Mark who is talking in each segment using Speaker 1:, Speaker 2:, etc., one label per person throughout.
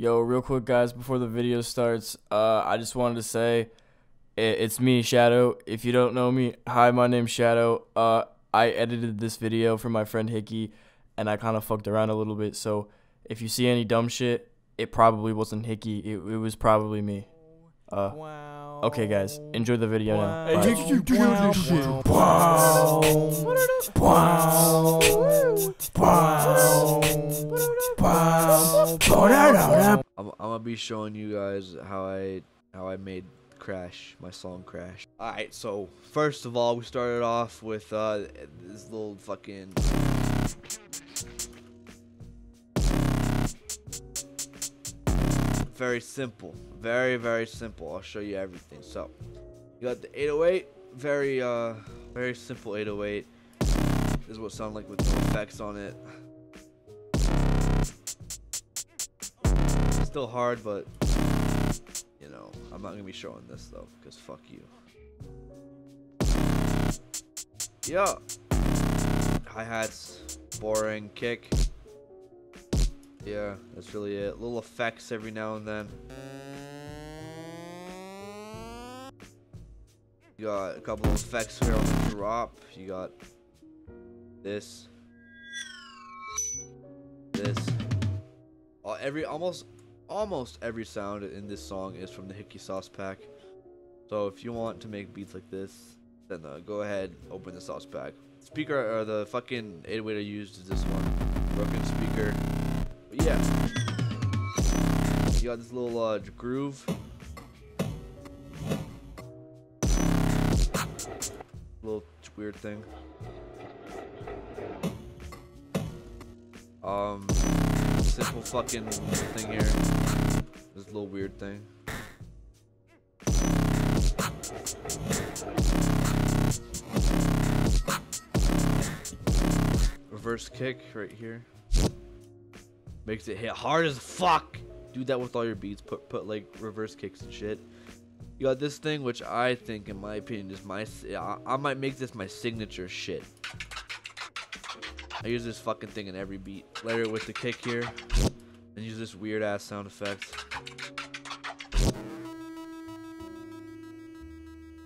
Speaker 1: Yo, real quick, guys, before the video starts, uh, I just wanted to say it's me, Shadow. If you don't know me, hi, my name's Shadow. Uh, I edited this video for my friend Hickey, and I kind of fucked around a little bit. So if you see any dumb shit, it probably wasn't Hickey. It, it was probably me. Uh, okay, guys, enjoy the video now.
Speaker 2: I'm, I'm gonna be showing you guys how I how I made Crash, my song Crash. All right, so first of all, we started off with uh, this little fucking. Very simple, very very simple. I'll show you everything. So, you got the 808, very uh, very simple 808. This is what it sounded like with no effects on it. Still hard, but you know, I'm not gonna be showing this though, because fuck you. Yeah. Hi hats, boring kick. Yeah, that's really it. Little effects every now and then. You got a couple of effects here on the drop. You got this, this. Uh, every almost almost every sound in this song is from the Hickey Sauce Pack. So if you want to make beats like this, then uh, go ahead, open the sauce pack. Speaker or the fucking 808 I used is this one, broken speaker. You got this little uh, groove. Little weird thing. Um, simple fucking thing here. This little weird thing. Reverse kick right here. Makes it hit hard as fuck. Do that with all your beats. Put put like reverse kicks and shit. You got this thing, which I think, in my opinion, is my. I, I might make this my signature shit. I use this fucking thing in every beat. Layer it with the kick here. And use this weird ass sound effect.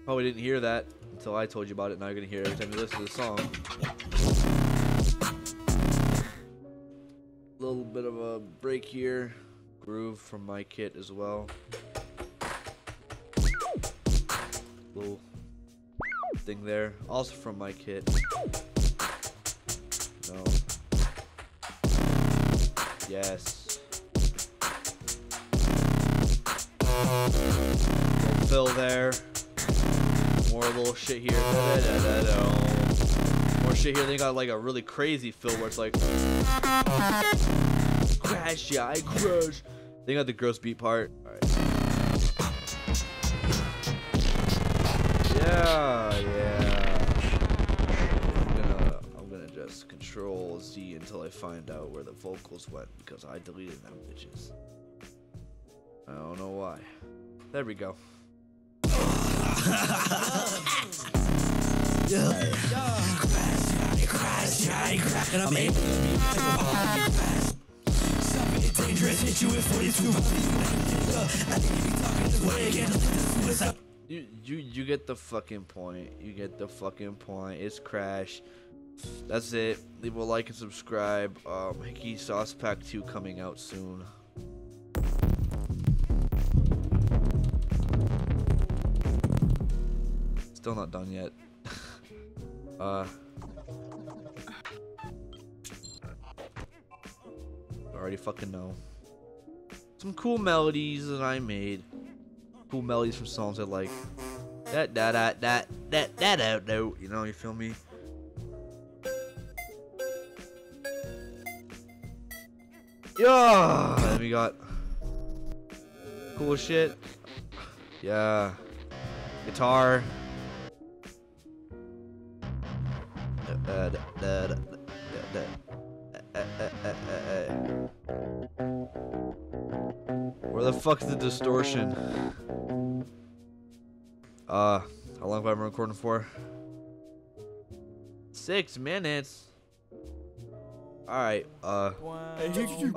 Speaker 2: Probably didn't hear that until I told you about it. Now you're gonna hear it every time you listen to the song. Bit of a break here. Groove from my kit as well. Little thing there. Also from my kit. No. Yes. Little fill there. More little shit here. Da-da-da-da-da. More shit here. They got like a really crazy fill where it's like crash, yeah, I crash. They got the gross beat part. Alright. Yeah, yeah. I'm gonna I'm gonna just control Z until I find out where the vocals went because I deleted them bitches. I don't know why. There we go. You you you get the fucking point. You get the fucking point. It's Crash. That's it. Leave a like and subscribe. Um, Hickey Sauce Pack 2 coming out soon. Still not done yet. uh. Already fucking know. Some cool melodies that I made. Cool melodies from songs I like. That that that that that that that that. You know, you feel me? Yeah. Then we got cool shit. Yeah. Guitar. Uh, da- da- da- where the fuck's the distortion? Uh, how long have I been recording for? Six minutes. Alright, uh.
Speaker 3: Hey, you